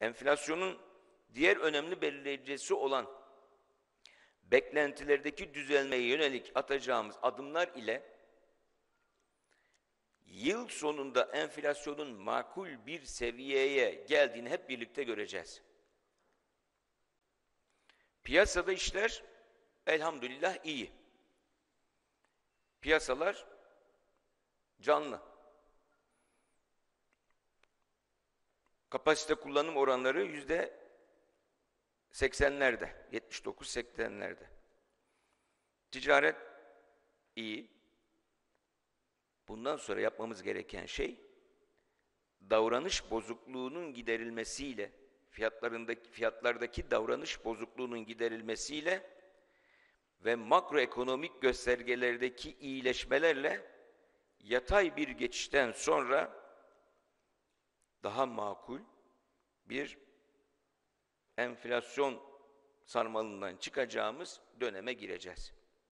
enflasyonun diğer önemli belirleyicisi olan beklentilerdeki düzelmeye yönelik atacağımız adımlar ile yıl sonunda enflasyonun makul bir seviyeye geldiğini hep birlikte göreceğiz. Piyasada işler elhamdülillah iyi. Piyasalar canlı. Kapasite kullanım oranları yüzde 80'lerde, 79-80'lerde. Ticaret iyi. Bundan sonra yapmamız gereken şey davranış bozukluğunun giderilmesiyle fiyatlarındaki fiyatlardaki davranış bozukluğunun giderilmesiyle ve makroekonomik göstergelerdeki iyileşmelerle yatay bir geçişten sonra daha makul bir enflasyon sarmalından çıkacağımız döneme gireceğiz.